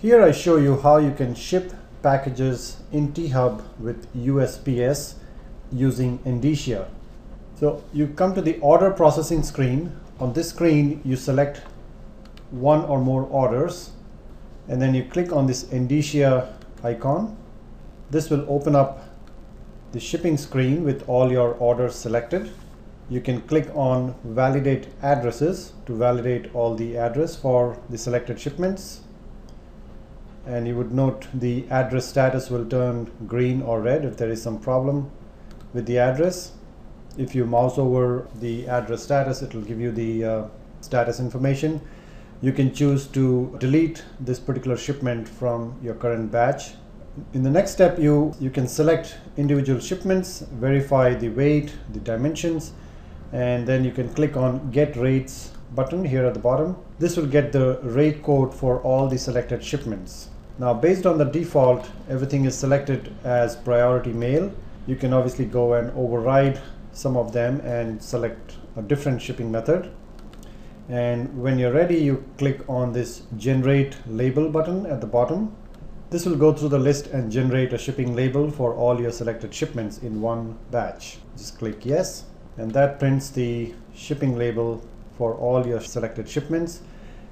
Here I show you how you can ship packages in T-Hub with USPS using Endicia. So you come to the order processing screen. On this screen you select one or more orders and then you click on this Endicia icon. This will open up the shipping screen with all your orders selected. You can click on validate addresses to validate all the address for the selected shipments. And you would note the address status will turn green or red if there is some problem with the address. If you mouse over the address status, it will give you the uh, status information. You can choose to delete this particular shipment from your current batch in the next step, you, you can select individual shipments, verify the weight, the dimensions, and then you can click on Get Rates button here at the bottom. This will get the rate code for all the selected shipments. Now, based on the default, everything is selected as priority mail. You can obviously go and override some of them and select a different shipping method. And when you're ready, you click on this Generate Label button at the bottom this will go through the list and generate a shipping label for all your selected shipments in one batch. Just click yes and that prints the shipping label for all your selected shipments.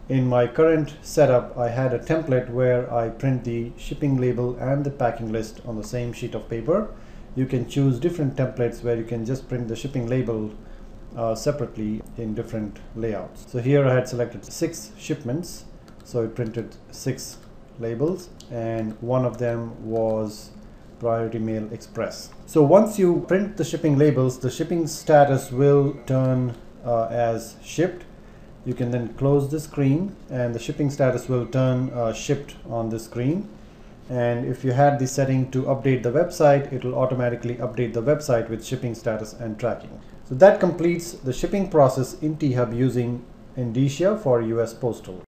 In my current setup, I had a template where I print the shipping label and the packing list on the same sheet of paper. You can choose different templates where you can just print the shipping label uh, separately in different layouts. So here I had selected six shipments. So it printed six labels and one of them was Priority Mail Express. So once you print the shipping labels, the shipping status will turn uh, as shipped. You can then close the screen and the shipping status will turn uh, shipped on the screen. And if you had the setting to update the website, it will automatically update the website with shipping status and tracking. So that completes the shipping process in T-Hub using Endicia for US Postal.